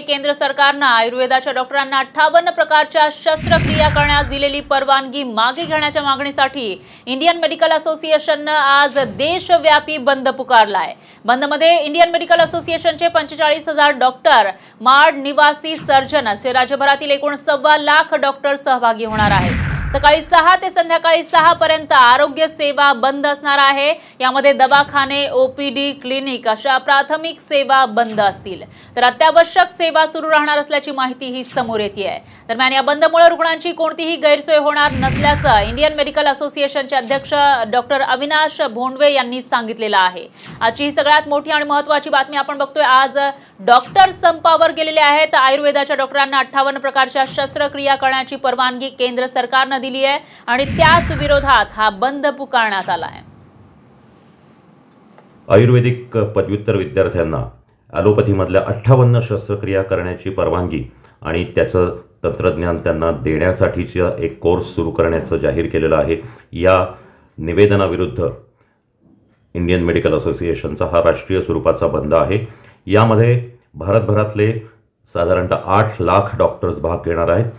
केंद्र सरकारनं आयुर्वेदाच्या डॉक्टरांना अठ्ठावन्न प्रकारच्या शस्त्रक्रिया करण्यास दिलेली परवानगी मागे घेण्याच्या मागणीसाठी इंडियन मेडिकल असोसिएशननं आज देशव्यापी बंद पुकारलाय. बंदमध्ये इंडियन मेडिकल असोसिएशनचे पंचेचाळीस हजार डॉक्टर माड निवासी सर्जन असे राज्यभरातील एकूण सव्वा लाख डॉक्टर सहभागी होणार आहेत. सकाळी सहा ते संध्याकाळी सहा पर्यंत आरोग्य सेवा बंद असणार आहे. यामध्ये दवाखाने ओपीडी क्लिनिक अशा प्राथमिक सेवा बंद असतील. तर अत्यावश्यक सेवा सुरू राहणार असल्याची माहिती ही समोर येते आहे दरम्यान या बंदमुळे रुग्णांची कोणतीही गैरसोय होणार नसल्याचं इंडियन मेडिकल असोसिएशनचे अध्यक्ष डॉक्टर अविनाश भोंडवे यांनी सांगितलेलं आहे. आजची ही सगळ्यात मोठी आणि महत्वाची बातमी आपण बघतोय. आज डॉक्टर संपावर गेलेले आहेत. आयुर्वेदाच्या डॉक्टरांना अठ्ठावन्न प्रकारच्या शस्त्रक्रिया करण्याची परवानगी केंद्र सरकारनं दिली आहे आणि त्याच विरोधात हा बंद पुकारण्यात आला आहे आयुर्वेदिक पदव्युत्तर विद्यार्थ्यांना ॲलोपॅथीमधल्या अठ्ठावन्न शस्त्रक्रिया करण्याची परवानगी आणि त्याचं तंत्रज्ञान त्यांना देण्यासाठीचा एक कोर्स सुरू करण्याचं जाहीर केलेलं आहे. या निवेदनाविरुद्ध इंडियन मेडिकल असोसिएशनचा हा राष्ट्रीय स्वरूपाचा बंद आहे. यामध्ये भारतभरातले साधारणतः आठ लाख डॉक्टर्स भाग घेणार आहेत.